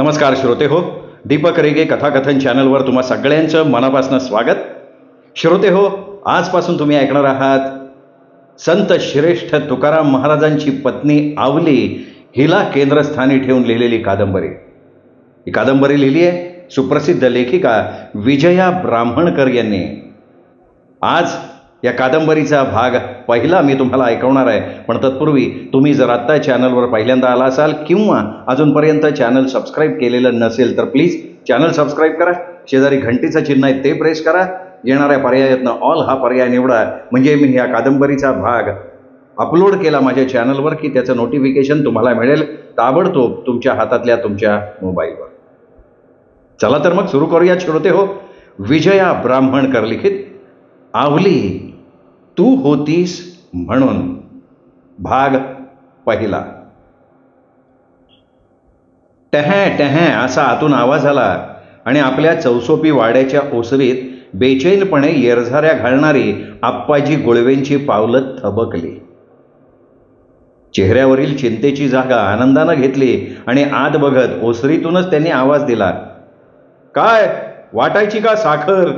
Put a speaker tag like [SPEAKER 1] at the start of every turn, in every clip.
[SPEAKER 1] नमस्कार श्रोते हो दीपक रेगे कथाकथन चॅनलवर तुम्हा सगळ्यांचं मनापासून स्वागत. श्रोते हो आजपासून तुम्ही ऐकणार आहात संत श्रेष्ठ तुकाराम महाराजांची पत्नी आवली हिला केंद्रस्थानी ठेवून लिहिलेली कादंबरी. ही कादंबरी लिहिली आहे सुप्रसिद्ध लेखिका विजया ब्राह्मणकर यांनी. आज या कादंबरीचा भाग पहिला मी तुम्हाला ऐकवणार आहे. पण तत्पूर्वी तुम्ही जर आत्ता चॅनलवर पहिल्यांदा आला असाल किंवा अजूनपर्यंत चॅनल सबस्क्राईब केलेलं नसेल तर प्लीज चॅनल सबस्क्राईब करा. शेजारी घंटीचं चिन्ह आहे ते प्रेस करा. येणाऱ्या पर्यायातनं ऑल हा पर्याय निवडा. म्हणजे मी या कादंबरीचा भाग अपलोड केला माझ्या चॅनलवर की त्याचं नोटिफिकेशन तुम्हाला मिळेल ताबडतोब तुमच्या हातातल्या तुमच्या मोबाईलवर चला तर मग सुरू करूया श्रोते हो. विजया ब्राह्मणकर लिखित आवली तू होतीस म्हणून. भाग पहिला. टहॅ टहॅ असा आतून आवाज आला आणि आपल्या चौसोपी वाड्याच्या ओसरीत बेचैनपणे येरझाऱ्या घालणारी आप्पाजी गुळवेंची पावलं थबकली. चेहऱ्यावरील चिंतेची जागा आनंदानं घेतली आणि आत बघत ओसरीतूनच त्यांनी आवाज दिला काय? वाटायची का साखर?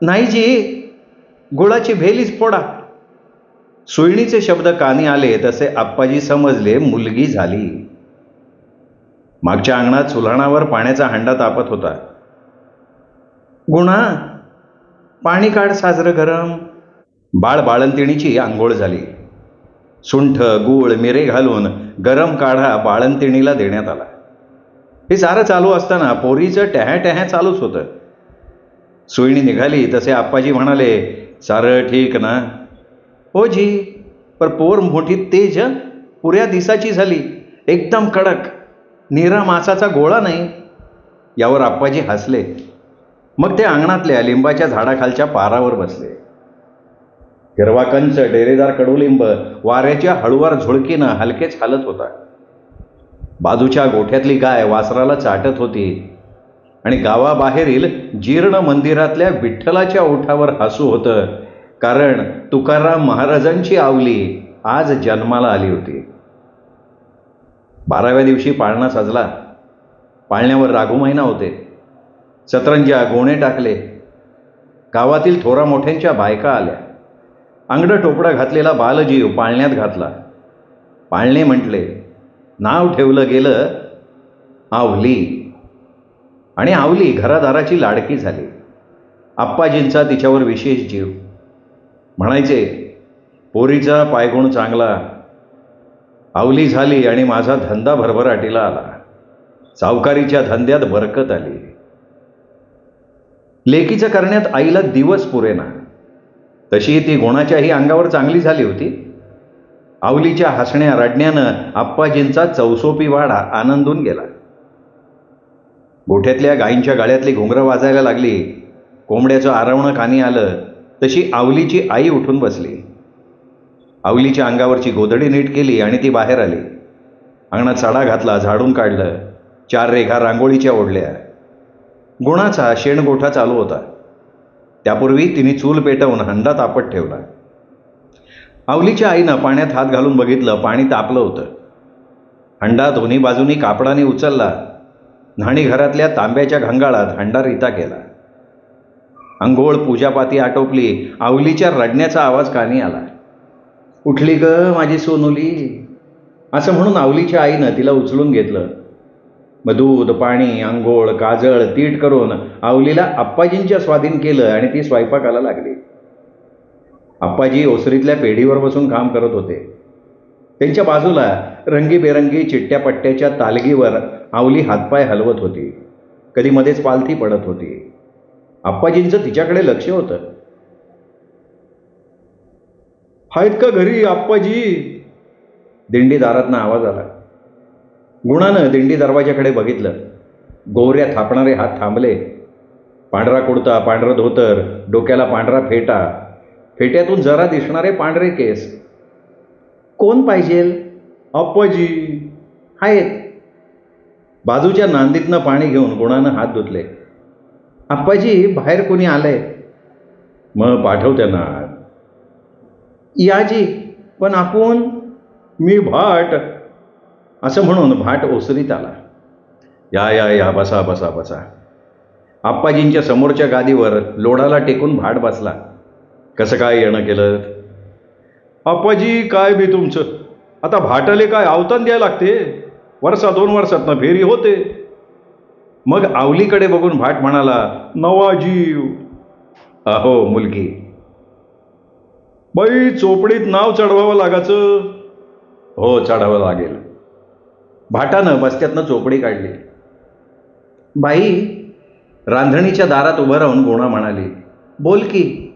[SPEAKER 1] नाही जी गुळाची भेलीच फोडा. सुईणीचे शब्द कानी आले तसे आप्पाजी समजले मुलगी झाली. मागच्या अंगणात सुलाणावर पाण्याचा हंडा तापत होता. गुणा पाणी काढ साजरं गरम. बाळ बाळंतिणीची आंघोळ झाली. सुंठ गूळ मिरे घालून गरम काढा बाळंतिणीला देण्यात आला. हे सारं चालू असताना पोरीचं टॅහැ टॅහැ चालूच होतं. सुईणी निघाली तसे आप्पाजी म्हणाले सारं ठीक ना? हो जी पर पोर मोठी तेज पुऱ्या दिसाची झाली. एकदम कडक. निरा मासाचा गोळा नाही. यावर आप्पाजी हसले. मग ते अंगणातल्या लिंबाच्या झाडाखालच्या पारावर बसले. हिरवा कंच डेरेदार कडुलिंब वाऱ्याच्या हळुवार झुळकीनं हलकेच हालत होता. बाजूच्या गोठ्यातली गाय वासराला चाटत होती. आणि गावाबाहेरील जीर्ण मंदिरातल्या विठ्ठलाच्या ओठावर हसू होतं. कारण तुकाराम महाराजांची आवली आज जन्माला आली होती. बाराव्या दिवशी पाळणा साजला. पाळण्यावर राघू महिना होते. सतरंजा गोणे टाकले. गावातील थोरा मोठ्यांच्या बायका आल्या. अंगडं टोपडा घातलेला बालजीव पाळण्यात घातला. पाळणे म्हटले नाव ठेवलं गेलं आवली. आणि आवली घरादाराची लाडकी झाली. आप्पाजींचा तिच्यावर विशेष जीव. म्हणायचे पोरीचा पायगुण चांगला. आवली झाली आणि माझा धंदा भरभराटीला आला. सावकारीच्या धंद्यात बरकत आली. लेकीचं करण्यात आईला दिवस पुरेना. तशी ती गुणाच्याही अंगावर चांगली झाली होती. आवलीच्या हसण्या रडण्यानं आप्पाजींचा चौसोपी वाडा आनंदून गेला. गोठ्यातल्या गायींच्या गाळ्यातली घुंगरं वाजायला लागली. कोंबड्याचं आरवणं कानी आलं तशी आवलीची आई उठून बसली. आवलीच्या अंगावरची गोधडी नीट केली आणि ती बाहेर आली. अंगणात साडा घातला झाडून काढलं. चार रेघा रांगोळीच्या ओढल्या. गुणाचा शेणगोठा चालू होता. त्यापूर्वी तिने चूल पेटवून हंडा तापत ठेवला. आवलीच्या आईनं पाण्यात हात घालून बघितलं पाणी तापलं होतं. हंडा दोन्ही बाजूनी कापडाने उचलला. न्हाणीघरातल्या तांब्याच्या घंगाळात हंडा रिता केला अंघोळ पूजापाती आटोपली आवलीच्या रडण्याचा आवाज कानी आला. उठली ग माझी सोनुली. असं म्हणून आवलीच्या आईनं तिला उचलून घेतलं. मग दूध पाणी आंघोळ काजळ तीट करून आवलीला आप्पाजींच्या स्वाधीन केलं आणि ती स्वयंपाकाला लागली. आप्पाजी ओसरीतल्या पेढीवर बसून काम करत होते. त्यांच्या बाजूला रंगीबेरंगी चिट्ट्या पट्ट्याच्या तालगीवर आवली हातपाय हलवत होती. कधी मध्येच पालथी पडत होती. आप्पाजींचं तिच्याकडे लक्ष होतं. आहेत का घरी आप्पाजी? दिंडीदारातनं आवाज आला. गुणानं दिंडी दरवाजाकडे बघितलं. गोऱ्या थापणारे हात थांबले. पांढरा कुडता पांढरं धोतर डोक्याला पांढरा फेटा. फेट्यातून जरा दिसणारे पांढरे केस. कोण पाहिजेल अप्पाजी आहेत बाजूच्या नांदीतनं पाणी घेऊन गुणानं हात धुतले. आप्पाजी बाहेर कोणी आलंय? मग पाठव त्यांना याजी पण आपण मी भाट. असं म्हणून भाट ओसरीत आला. या या या बसा बसा बसा. आप्पाजींच्या समोरच्या गादीवर लोडाला टेकून भाट बसला. कसं काय येणं केलं? अप्पाजी काय बी तुमचं? आता भाटाले काय अवतान द्यायला लागते? वर्षा दोन वर्षातनं फेरी होते. मग आवलीकडे बघून भाट म्हणाला नवा जीव. अहो मुलगी. बाई चोपडीत नाव चढवावं लागायचं. हो चढावं लागेल. भाटानं बस्त्यातनं चोपडी काढली. बाई रांधणीच्या दारात उभं राहून गुणा म्हणाली बोल की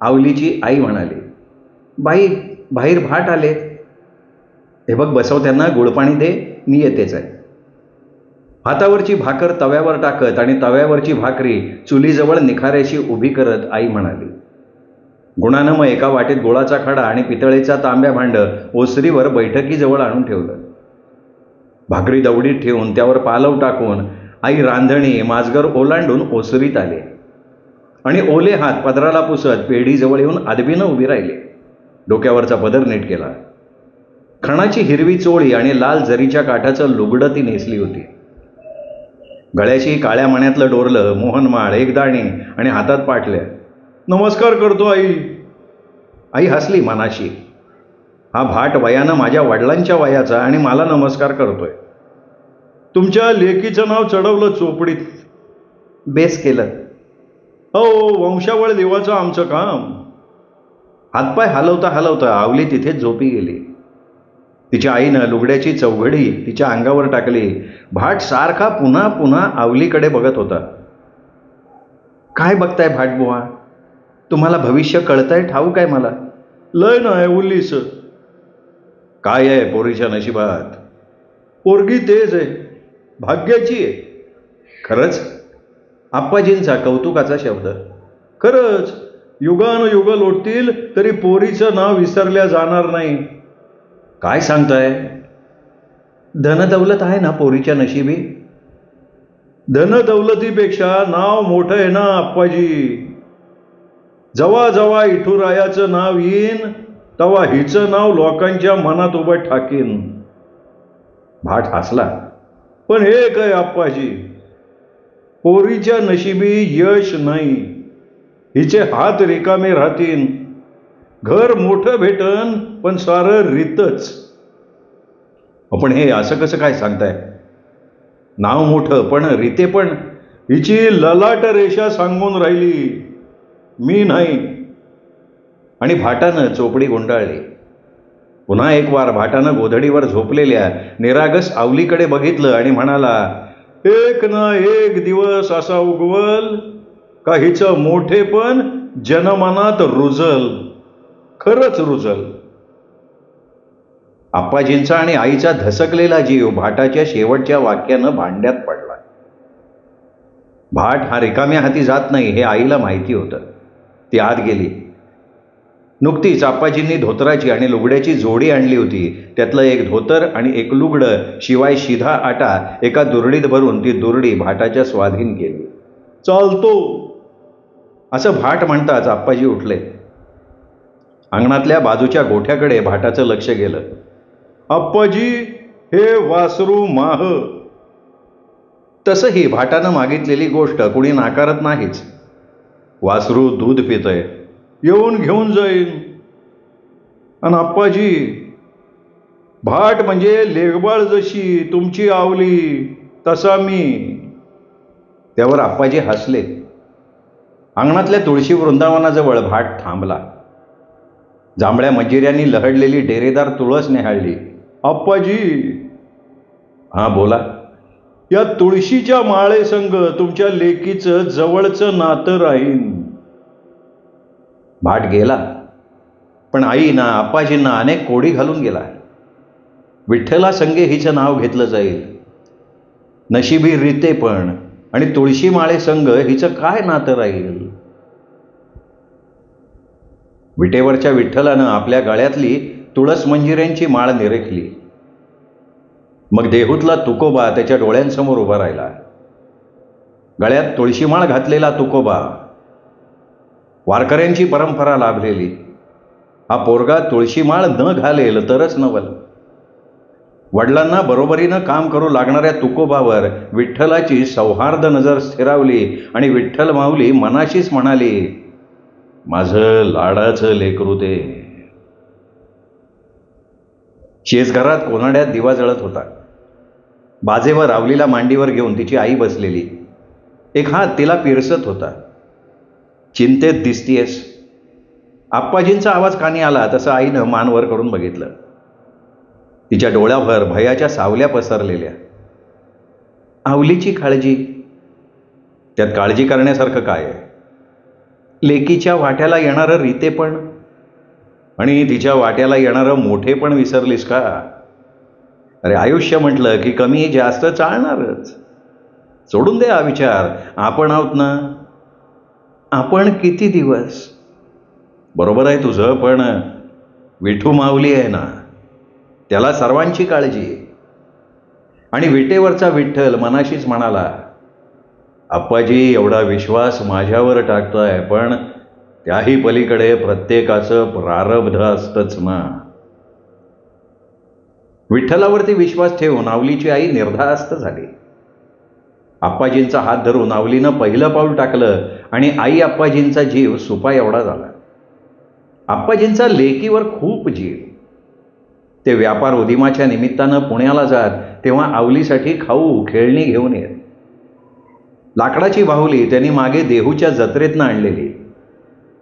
[SPEAKER 1] आवलीची आई म्हणाली. बाई बाहेर भाट आले. हे बघ बसव त्यांना गुळपाणी दे मी येतेच आहे. हातावरची भाकर तव्यावर टाकत आणि तव्यावरची भाकरी चुलीजवळ निखाऱ्याशी उभी करत आई म्हणाली गुणानं मग एका वाटेत गोळाचा खडा आणि पितळेचा तांब्या भांड ओसरीवर बैठकीजवळ आणून ठेवलं. भाकरी दवडीत ठेवून त्यावर पालव टाकून आई रांधणी माजगर ओलांडून ओसरीत आले आणि ओले हात पदराला पुसत पेढीजवळ येऊन आदबीनं उभी राहिली. डोक्यावरचा पदर नीट केला. खणाची हिरवी चोळी आणि लाल जरीच्या काठाचं लुगडं ती नेसली होती. गळ्याशी काळ्या मण्यातलं डोरलं मोहनमाळ एक दाणी आणि हातात पाटल्या. नमस्कार करतो आई. आई हसली मनाशी. हा भाट वयानं माझ्या वडिलांच्या वयाचा आणि मला नमस्कार करतोय. तुमच्या लेकीचं नाव चढवलं चोपडीत. बेस केलं. हो वंशावळ देवाचं आमचं काम. हातपाय हलवता हलवता आवली तिथेच झोपी गेली. तिच्या आईनं लुगड्याची चौघडी तिच्या अंगावर टाकली. भाट सारखा पुन्हा पुन्हा आवलीकडे बघत होता. काय बघताय भाटबुवा तुम्हाला भविष्य कळतंय? ठाऊ काय मला. लय नाही उल्लीस. काय आहे पोरीच्या नशिबात? पोरगी तेच आहे. भाग्याची आहे. खरंच? आप्पाजींचा कौतुकाचा शब्द. खरंच. युगानुयुग लोटतील तरी पोरीचं नाव विसरल्या जाणार नाही. काय सांगताय? धनदौलत आहे ना पोरीच्या नशिबी? धनदौलतीपेक्षा नाव मोठं आहे ना आप्पाजी. जवा जवा इठुरायाचं नाव येईन तवा हिचं नाव लोकांच्या मनात उभं ठाकीन. भाट हसला. पण हे काय आप्पाजी? पोरीच्या नशिबी यश नाही. हिचे हात रिकामे राहतील. घर मोठं भेटन पण सारं रीतच. आपण हे असं कसं काय सांगताय? नाव मोठं पण रीते पण. हिची ललाट रेषा सांगून राहिली. मी नाही. आणि भाटानं चोपडी गुंडाळली. पुन्हा एक वार भाटानं गोधडीवर झोपलेल्या निरागस आवलीकडे बघितलं आणि म्हणाला एक ना एक दिवस असा उगवल का हिचं मोठेपण जनमनात रुजल खरंच रुजल. आप्पाजींचा आणि आईचा धसकलेला जीव भाटाच्या शेवटच्या वाक्यानं भांड्यात पडला. भाट हा रिकाम्या हाती जात नाही हे आईला माहिती होतं. ती आत गेली. नुकतीच आप्पाजींनी धोतराची आणि लुगड्याची जोडी आणली होती. त्यातलं एक धोतर आणि एक लुगडं शिवाय शिधा आटा एका दुरडीत भरून ती दुरडी भाटाच्या स्वाधीन केली. चालतो. असं भाट म्हणताच आप्पाजी उठले. अंगणातल्या बाजूच्या गोठ्याकडे भाटाचं लक्ष गेलं. आप्पाजी हे वासरू माह. तसंही भाटानं मागितलेली गोष्ट कुणी नाकारत नाहीच. वासरू दूध पितय. येऊन घेऊन जाईन. आणि आप्पाजी भाट म्हणजे लेगबाळ जशी तुमची आवली तसा मी. त्यावर आप्पाजी हसले. अंगणातल्या तुळशी वृंदावनाजवळ भाट थांबला. जांभळ्या मंजिऱ्यांनी लहडलेली डेरेदार तुळस नेहाळली. आप्पाजी हां बोला. या तुळशीच्या माळेसंग तुमच्या लेकीचं जवळचं नातं राहीन. भाट गेला. पण आईना आप्पाजींना अनेक कोडी घालून गेला. विठ्ठला संगे हिचं नाव घेतलं जाईल. नशिबी रीते पण आणि तुळशी माळे संघ हिचं काय नातं राहील? विटेवरच्या विठ्ठलानं आपल्या गळ्यातली तुळस मंजिऱ्यांची माळ निरेखली. मग देहूतला तुकोबा त्याच्या डोळ्यांसमोर उभा राहिला. गळ्यात तुळशीमाळ घातलेला तुकोबा. वारकऱ्यांची परंपरा लाभलेली. हा पोरगा तुळशीमाळ न घालेल तरच नवल. वडिलांना बरोबरीनं काम करू लागणाऱ्या तुकोबावर विठ्ठलाची सौहार्द नजर स्थिरावली आणि विठ्ठल माऊली मनाशीच म्हणाली माझं लाडाचं लेकरू ते. शेजघरात कोनाड्यात दिवा जळत होता. बाजेवर रावलीला मांडीवर घेऊन तिची आई बसलेली. एक हात तिला पिरसत होता. चिंतेत दिसतीयस. आप्पाजींचा आवाज कानी आला तसं आईनं मानवर करून बघितलं. तिच्या डोळ्याभर भयाच्या सावल्या पसरलेल्या. आवलीची काळजी. त्यात काळजी करण्यासारखं काय? आहे लेकीच्या वाट्याला येणारं रीतेपण आणि तिच्या वाट्याला येणारं मोठे पण विसरलीस का? अरे आयुष्य म्हटलं की कमी जास्त चालणारच. सोडून दे हा विचार. आपण आहोत ना? आपण किती दिवस? बरोबर आहे तुझं पण विठू माऊली आहे ना? त्याला सर्वांची काळजी आणि विटेवरचा विठ्ठल मनाशीच म्हणाला आप्पाजी एवढा विश्वास माझ्यावर टाकतोय पण त्याही पलीकडे प्रत्येकाचं प्रारब्ध असतंच ना. विठ्ठलावरती विश्वास ठेवून आवलीची आई निर्धास्त झाली. आप्पाजींचा हात धरून आवलीनं पहिलं पाऊल टाकलं आणि आई आप्पाजींचा जीव सुपा एवढा झाला. आप्पाजींचा लेकीवर खूप जीव. ते व्यापार उदिमाच्या निमित्तानं पुण्याला जात तेव्हा आवलीसाठी खाऊ खेळणी घेऊन येत. लाकडाची बाहुली त्यांनी मागे देहूच्या जत्रेतनं आणलेली.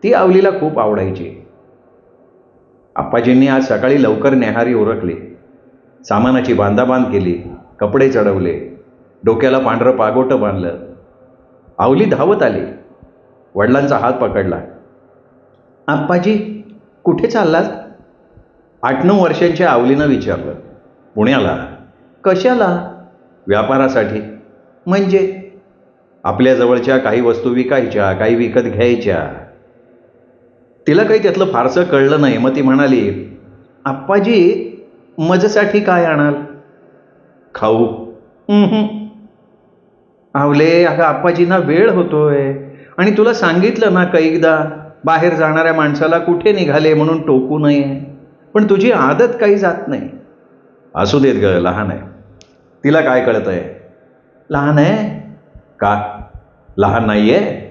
[SPEAKER 1] ती आवलीला खूप आवडायची. आप्पाजींनी आज सकाळी लवकर नेहारी उरकली. सामानाची बांधाबांध केली कपडे चढवले डोक्याला पांढरं पागोटं बांधलं. आवली धावत आली. वडिलांचा हात पकडला. आप्पाजी कुठे चाललात? आठ नऊ वर्षांच्या आवलीनं विचारलं पुण्याला? कशाला? व्यापारासाठी. म्हणजे? आपल्या जवळच्या काही वस्तू विकायच्या काही विकत घ्यायच्या. तिला काही त्यातलं फारसं कळलं नाही. मग ती म्हणाली आप्पाजी मजसाठी काय आणाल? खाऊ. आवले अगं आप्पाजींना वेळ होतोय. आणि तुला सांगितलं ना कैकदा बाहेर जाणाऱ्या माणसाला कुठे निघाले म्हणून टोकू नये? पण तुझी आदत काही जात नाही. असू देत ग लहान आहे. तिला काय कळत आहे लहान आहे? का? लहान नाही आहे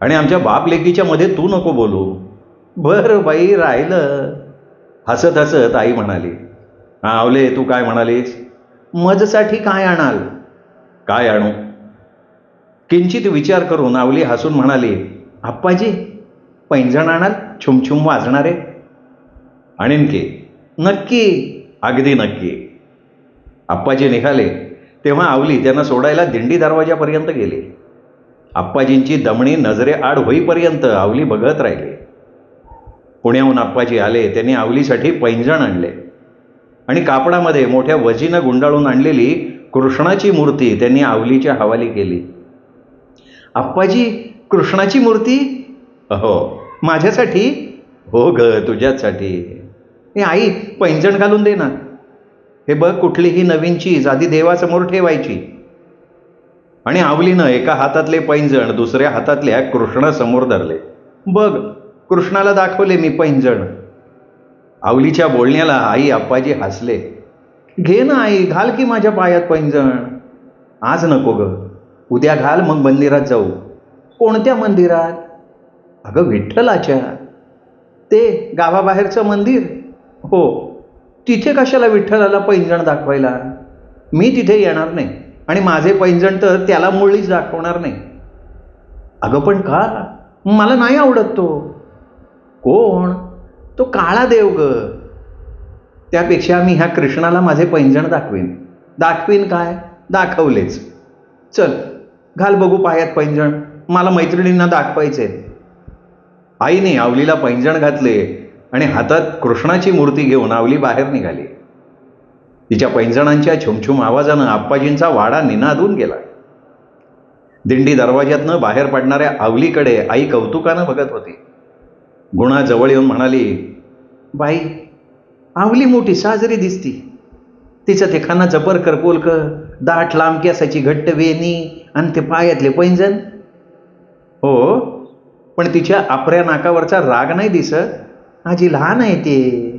[SPEAKER 1] आणि आमच्या बाप लेकीच्या मध्ये तू नको बोलू. बरं बाई राहिलं. हसत हसत आई म्हणाली हा आवले तू काय म्हणालीस? मजसाठी काय आणाल? काय आणू? किंचित विचार करून आवली हसून म्हणाली आप्पाजी पैंजण आणाल? छुमछुम वाजणारे? आणीन की नक्की. अगदी नक्की. आप्पाजी निघाले. तेव्हा आवली त्यांना सोडायला दिंडी दरवाजापर्यंत गेली. आप्पाजींची दमणी नजरे आड होईपर्यंत आवली बघत राहिली. पुण्याहून आप्पाजी आले त्यांनी आवलीसाठी पैंजण आणले. आणि कापडामध्ये मोठ्या वजीनं गुंडाळून आणलेली कृष्णाची मूर्ती त्यांनी आवलीच्या हवाली केली. आप्पाजी कृष्णाची मूर्ती? हो माझ्यासाठी? हो ग तुझ्यासाठी हे आई पैंजण घालून दे ना. हे बघ कुठलीही नवीन चीज आधी देवासमोर ठेवायची. आणि आवलीनं एका हातातले पैंजण दुसऱ्या हातातल्या कृष्णासमोर धरले. बघ कृष्णाला दाखवले मी पैंजण. आवलीच्या बोलण्याला आई आप्पाजी हसले. घे ना आई घाल की माझ्या पायात पैंजण. आज नको ग. उद्या घाल मग मंदिरात जाऊ. कोणत्या मंदिरात? अगं विठ्ठलाच्या. ते गावाबाहेरचं मंदिर. हो. तिथे कशाला विठ्ठलाला पैंजण दाखवायला? मी तिथे येणार नाही. आणि माझे पैंजण तर त्याला मुळीच दाखवणार नाही. अगं पण का? मला नाही आवडत तो. कोण? तो काळा देव ग. त्यापेक्षा मी ह्या कृष्णाला माझे पैंजण दाखवीन. दाखवीन काय? दाखवलेच. चल घाल बघू पायात पैंजण. मला मैत्रिणींना दाखवायचे आईने आवलीला पैंजण घातले. आणि हातात कृष्णाची मूर्ती घेऊन आवली बाहेर निघाली. तिच्या पैंजणांच्या छुमछुम आवाजानं आप्पाजींचा वाडा निनादून गेला. दिंडी दरवाज्यातनं बाहेर पडणाऱ्या आवलीकडे आई कौतुकानं बघत होती. गुणा जवळ येऊन म्हणाली बाई आवली मोठी साजरी दिसती. तिचं ते खाना जबर करपोलक दाट लांब केसाची घट्ट वेणी आणि ते पायातले पैंजण. हो पण तिच्या आपऱ्या नाकावरचा राग नाही दिसत. माझी लहान आहे ते.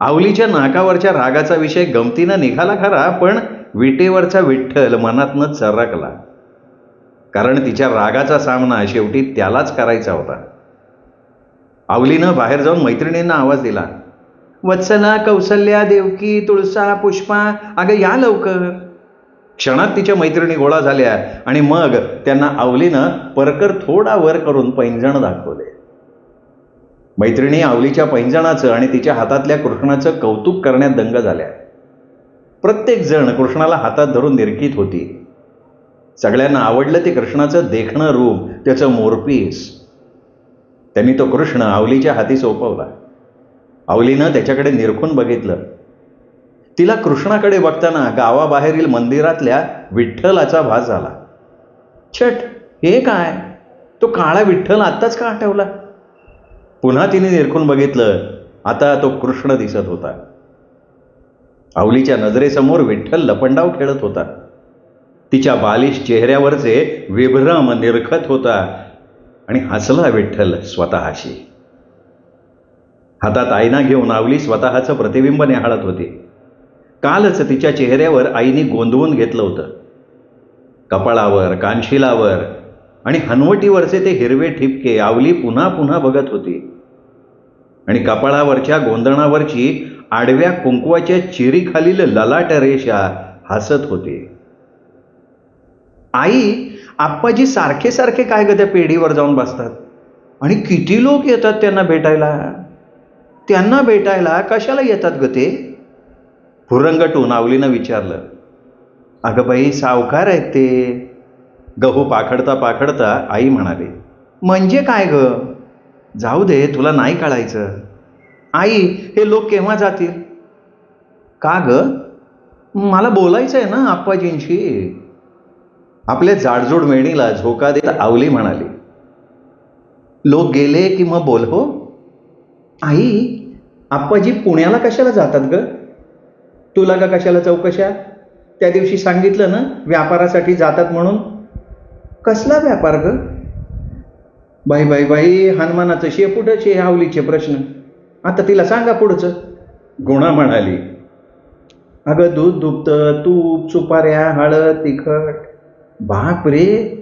[SPEAKER 1] आवलीच्या नाकावरच्या रागाचा विषय गमतीनं निघाला खरा पण विटेवरचा विठ्ठल मनातनं चरकला. कारण तिच्या रागाचा सामना शेवटी त्यालाच करायचा होता. आवलीनं बाहेर जाऊन मैत्रिणींना आवाज दिला. वत्सला कौसल्या देवकी तुळसा पुष्पा अगं या लवकर. क्षणात तिच्या मैत्रिणी गोळा झाल्या आणि मग त्यांना आवलीनं परकर थोडा वर करून पैंजण दाखवले. मैत्रिणी आवलीच्या पैंजणाचं आणि तिच्या हातातल्या कृष्णाचं कौतुक करण्यात दंग झाल्या. प्रत्येक जण कृष्णाला हातात धरून निरखीत होती. सगळ्यांना आवडलं ते कृष्णाचं देखणं रूप त्याचं मोरपीस. त्यांनी तो कृष्ण आवलीच्या हाती सोपवला. आवलीनं त्याच्याकडे निरखून बघितलं. तिला कृष्णाकडे बघताना गावाबाहेरील मंदिरातल्या विठ्ठलाचा भास झाला. छट हे काय? तो काळा विठ्ठल आत्ताच का आठवला? पुन्हा तिने निरखून बघितलं. आता तो कृष्ण दिसत होता. आवलीच्या नजरेसमोर विठ्ठल लपंडाव खेळत होता. तिच्या बालिश चेहऱ्यावरचे विभ्रम निरखत होता आणि हसला विठ्ठल स्वतःशी. हातात आईना घेऊन आवली स्वतःचं प्रतिबिंब निहाळत होती. कालच तिच्या चेहऱ्यावर आईने गोंधवून घेतलं होतं. कपाळावर कानशिलावर आणि हनवटीवरचे ते हिरवे ठिपके आवली पुन्हा पुन्हा बघत होती. आणि कपाळावरच्या गोंधणावरची आडव्या कुंकवाच्या चिरीखालील ललाट रेषा हसत होते. आई आप्पाजी सारखे सारखे काय ग त्या पेढीवर जाऊन बसतात? आणि किती लोक येतात त्यांना भेटायला? त्यांना भेटायला कशाला येतात ग ते? फुरंगटून आवलीनं विचारलं. अगं बाई सावकार आहेत ते. गहू पाखडता पाखडता आई म्हणाली म्हणजे काय गं? जाऊ दे तुला नाही कळायचं. आई हे लोक केव्हा जातील? का ग? मला बोलायचं आहे ना आप्पाजींशी. आपल्या जाडजोड मेणीला झोका देत आवली म्हणाली. लोक गेले की मग बोल हो. आई आप्पाजी पुण्याला कशाला जातात ग? तुला का कशाला चौकशा त्या दिवशी सांगितलं ना व्यापारासाठी जातात म्हणून. कसला व्यापार ग? बाई बाई बाई हनुमानाचं शेपुटच हे आवलीचे प्रश्न? आता तिला सांगा पुढचं. गुणा म्हणाली. अगं दूध दुभतं तूप सुपाऱ्या हळद तिखट. बाप रे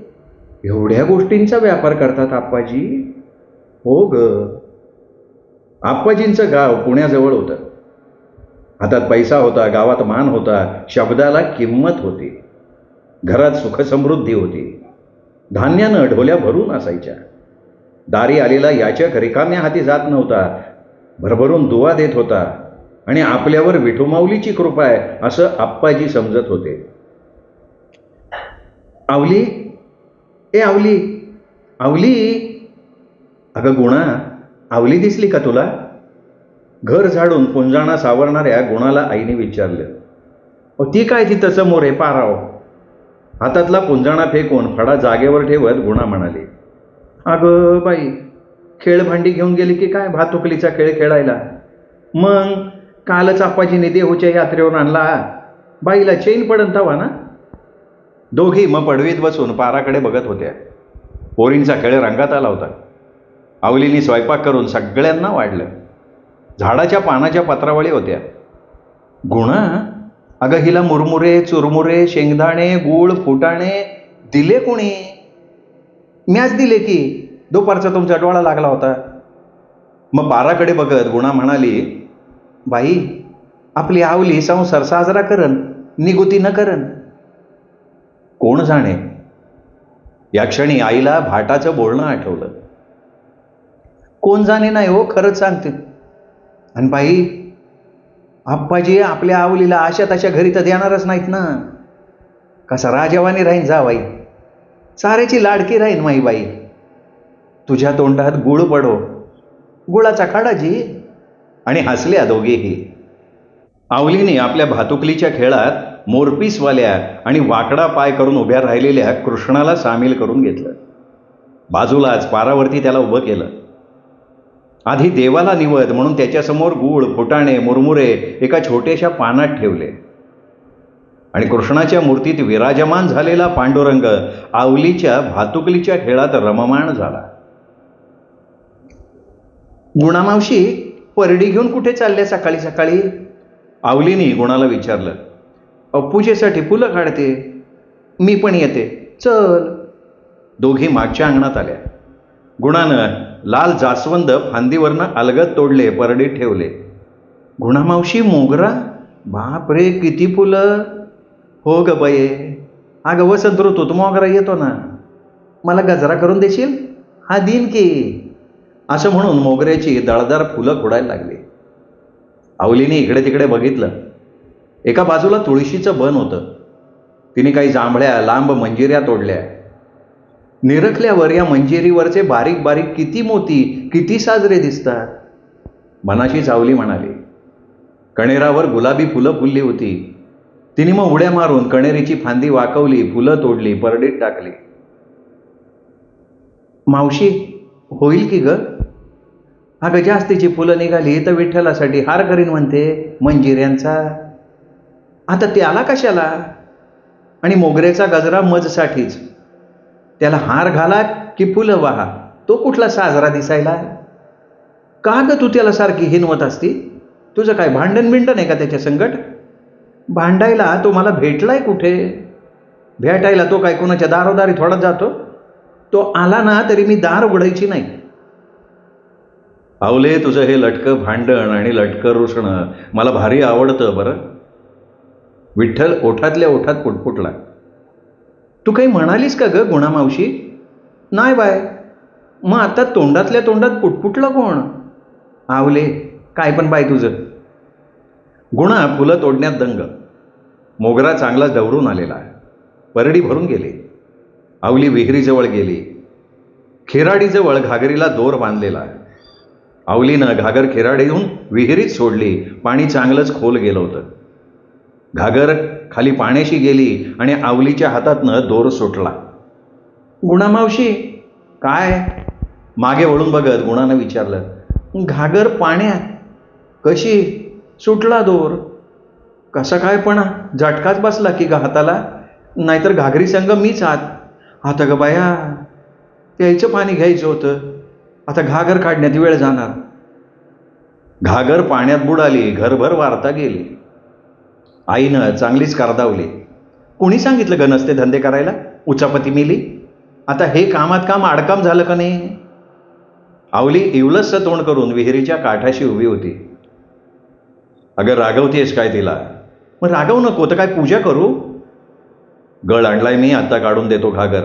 [SPEAKER 1] एवढ्या गोष्टींचा व्यापार करतात आप्पाजी? हो ग. आप्पाजींचं गाव पुण्याजवळ होतं. हातात पैसा होता गावात मान होता शब्दाला किंमत होती. घरात सुखसमृद्धी होती. धान्यानं ढोल्या भरून असायच्या. दारी आलेला याचक रिकाम्या हाती जात नव्हता. भरभरून दुवा देत होता. आणि आपल्यावर विठुमाऊलीची कृपा आहे असं आप्पाजी समजत होते. आवली? ए आवली. आवली? अगं गुणा आवली दिसली का तुला? घर झाडून पुंजाणा सावरणाऱ्या गुणाला आईने विचारलं. अ ती काय ती तसं मोरे पाराव. हातातला पुंजाणा फेकून फडा जागेवर ठेवत गुणा म्हणाली. अगं बाई खेळभांडी घेऊन गेली की काय भातुकलीचा खेळ खेळायला? मग कालच आप्पाजीने देहूच्या यात्रेवरून आणला. बाईला चैन पडन तवा ना? दोघी मग पडवीत बसून पाराकडे बघत होत्या. पोरींचा खेळ रंगात आला होता. आवलीनी स्वयंपाक करून सगळ्यांना वाढलं. झाडाच्या पानाच्या पत्रावळी होत्या. गुणा? अगं हिला मुरमुरे चुरमुरे शेंगदाणे गूळ फुटाणे दिले कोणी? म्याच दिले की दुपारचा तुमचा डोळा लागला होता. मग पाराकडे बघत गुणा म्हणाली बाई आपली आवली संसार साजरा करन निगुती न करन. कोण जाणे? या क्षणी आईला भाटाचं बोलणं आठवलं. कोण जाणे नाही हो खरंच सांगते. आणि बाई आप्पाजी आपल्या आवलीला अशा तशा घरी तर देणारच नाहीत ना. कसा राजवानी राहीन जा बाई. साऱ्याची लाडकी राहीन माई बाई. तुझ्या तोंडात गुळ पडो. गुळाचा खाडाजी आणि हसल्या दोघेही. आवलीने आपल्या भातुकलीच्या खेळात मोरपीसवाल्या आणि वाकडा पाय करून उभ्या राहिलेल्या कृष्णाला सामील करून घेतलं. बाजूलाच पारावरती त्याला उभं केलं. आधी देवाला निवद म्हणून त्याच्यासमोर गूळ फुटाणे मुरमुरे एका छोट्याशा पानात ठेवले. आणि कृष्णाच्या मूर्तीत विराजमान झालेला पांडुरंग आवलीच्या भातुकलीच्या खेळात रममाण झाला. गुणामावशी परडी घेऊन कुठे चालले सकाळी सकाळी? आवलीने गुणाला विचारलं. अप्पूजेसाठी फुलं काढते. मी पण येते. चल. दोघी मागच्या अंगणात आल्या. गुणानं लाल जास्वंद फांदीवरनं अलगद तोडले परडीत ठेवले. गुणामावशी मोगरा? बाप रे किती फुलं? हो ग बये अगं वसंत ऋतूत मोगरा येतो ना. मला गजरा करून देशील? हा दिन की. असं म्हणून मोगऱ्याची दळदार फुलं खोडायला लागली. आवलीने इकडे तिकडे बघितलं. एका बाजूला तुळशीचं बन होतं. तिने काही जांभळ्या लांब मंजिऱ्या तोडल्या. निरखल्यावर या मंजिरीवरचे बारीक बारीक किती मोती किती साजरे दिसतात. मनाशी चावली म्हणाली. कणेरावर गुलाबी फुलं फुलली होती. तिने मग उड्या मारून कणेरीची फांदी वाकवली फुलं तोडली परडीत टाकली. मावशी होईल की ग? अगं जास्तीची फुलं निघाली तर विठ्ठलासाठी हार करीन म्हणते मंजिऱ्यांचा आता त्याला कशाला? आणि मोगऱ्याचा गजरा मजसाठीच. त्याला हार घाला की फुलं वाहा तो कुठला साजरा दिसायला? का ग तू त्याला सारखी हिनवत असती? तुझं काय भांडण बिंडण आहे का त्याच्या संकट भांडायला तो मला भेटलाय कुठे? भेटायला तो काय कोणाच्या दारोदारी थोडा जातो? तो आला ना तरी मी दार उघडायची नाही. पावले तुझं हे लटकं भांडण आणि लटकं रुसणं मला भारी आवडतं बरं. विठ्ठल ओठातल्या ओठात पुटपुटला. तू काही म्हणालीस का ग गुणामावशी नाही बाय. मग आता तोंडातल्या तोंडात पुटपुटलं कोण? आवले काय पण बाय तुझं. गुणा फुलं तोडण्यात दंग. मोगरा चांगला डवरून आलेला परडी भरून गेली. आवली विहिरीजवळ गेली. खेराडीजवळ घागरीला दोर बांधलेला आवलीनं घागर खेराडीहून विहिरीत सोडली. पाणी चांगलंच खोल गेलं होतं. घागर खाली पाण्याशी गेली आणि आवलीच्या हातातनं दोर सुटला. गुणामावशी काय? मागे वळून बघत गुणानं विचारलं. घागर पाण्यात. कशी? सुटला दोर. कसा काय पण झटकाच बसला की ग हाताला? नाहीतर घागरी संग मीच आत आता ग बाया प्यायचं पाणी घ्यायचं होतं. आता घागर काढण्यात वेळ जाणार. घागर पाण्यात बुडाली घरभर वारता गेली. आईनं चांगलीच कारदावली. कोणी सांगितलं ग नसते धंदे करायला? उचापती मिली? आता हे कामात काम आडकाम झालं का नाही? आवली इवलसचं तोंड करून विहिरीच्या काठाशी उभी होती. अगं रागवतीयस काय तिला? मग रागवू नको तर काय पूजा करू? गळ आणलाय मी आत्ता काढून देतो घागर.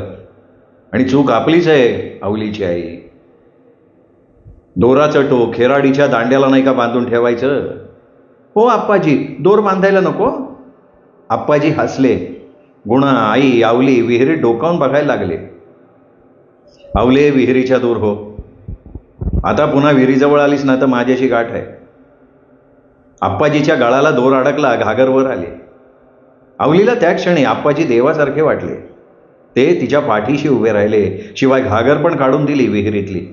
[SPEAKER 1] आणि चूक आपलीच आहे आवलीची आई. दोराचं टोक खेराडीच्या दांड्याला नाही का बांधून ठेवायचं? हो आप्पाजी दोर बांधायला नको. आप्पाजी हसले. गुणा आई आवली विहिरीत डोकावून बघायला लागले. आवले विहिरीच्या दूर हो. आता पुन्हा विहिरीजवळ आलीस ना तर माझ्याशी गाठ आहे. आप्पाजीच्या गळाला दोर अडकला घागरवर आले. आवलीला त्या क्षणी आप्पाजी देवासारखे वाटले. ते तिच्या पाठीशी उभे राहिले शिवाय घागर पण काढून दिली विहिरीतली.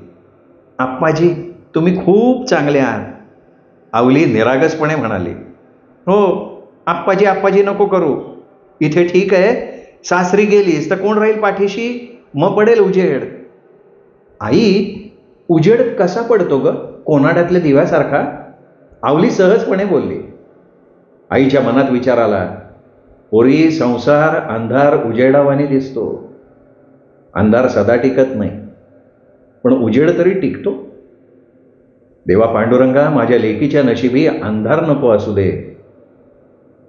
[SPEAKER 1] आप्पाजी तुम्ही खूप चांगले आहात. आवली निरागसपणे म्हणाली. हो आप्पाजी आप्पाजी नको करू. इथे ठीक आहे सासरी गेलीस तर कोण राहील पाठीशी? मग पडेल उजेड. आई उजेड कसा पडतो ग? कोनाड्यातल्या दिव्यासारखा? आवली सहजपणे बोलली. आईच्या मनात विचार आला पोरी संसार अंधार उजेडावाने दिसतो. अंधार सदा टिकत नाही पण उजेड तरी टिकतो. देवा पांडुरंगा माझ्या लेकीच्या नशिबी अंधार नको असू दे.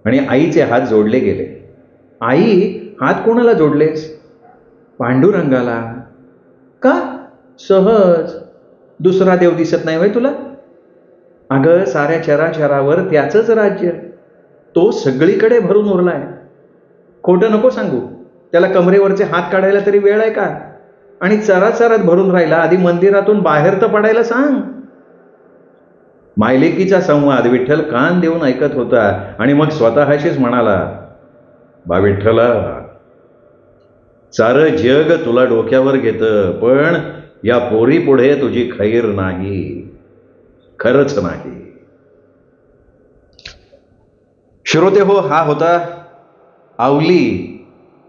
[SPEAKER 1] आणि आईचे हात जोडले गेले. आई हात कोणाला जोडलेस? पांडुरंगाला. का? सहज. दुसरा देव दिसत नाही वय तुला? अगं साऱ्या चराचरावर त्याचंच राज्य. तो सगळीकडे भरून उरलाय. खोटं नको सांगू. त्याला कमरेवरचे हात काढायला तरी वेळ आहे का? आणि चराचरात भरून राहिला आधी मंदिरातून बाहेर तर पडायला सांग. मायलेकीचा संवाद विठ्ठल कान देऊन ऐकत होता आणि मग स्वतःशीच म्हणाला बा विठ्ठला सारं जग तुला डोक्यावर घेतं पण या पोरी पुढे तुझी खैर नाही. खरंच नाही श्रोते हो हा होता आवली.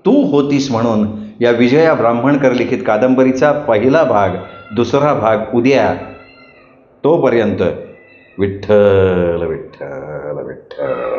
[SPEAKER 1] तू होतीस म्हणून. या विजया ब्राह्मणकर लिखित कादंबरीचा पहिला भाग दुसरा भाग उद्या. तोपर्यंत विठ्ठल विठ्ठल विठ्ठल.